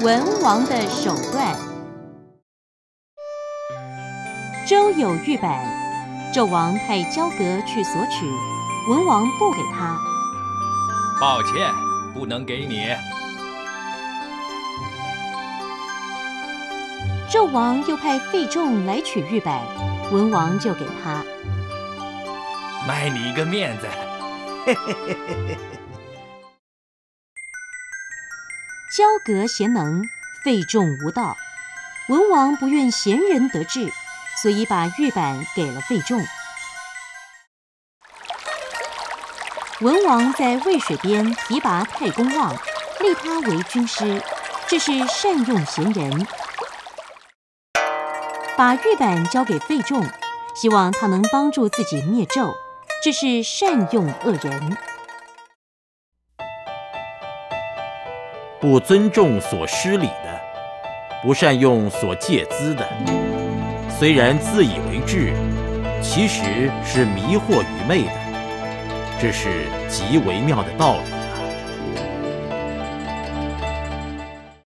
文王的手段。周有玉板，纣王派交葛去索取，文王不给他。抱歉，不能给你。纣王又派费仲来取玉板，文王就给他。卖你一个面子。交葛贤能，费仲无道。文王不愿贤人得志，所以把玉板给了费仲。文王在渭水边提拔太公望，立他为军师，这是善用贤人。把玉板交给费仲，希望他能帮助自己灭纣，这是善用恶人。不尊重所失礼的，不善用所借资的，虽然自以为智，其实是迷惑愚昧的，这是极为妙的道理。